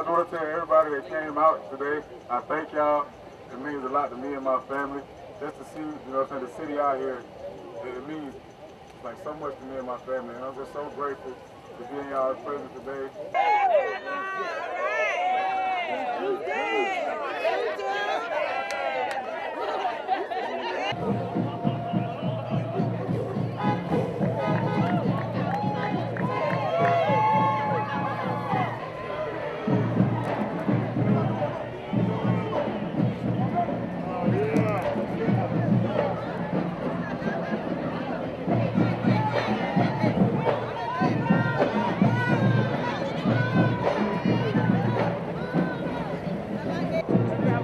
want to tell everybody that came out today, I thank y'all. It means a lot to me and my family. Just to see, you know I'm saying, the city out here, it, it means like so much to me and my family. And I'm just so grateful to be in y'all's presence today. Yeah.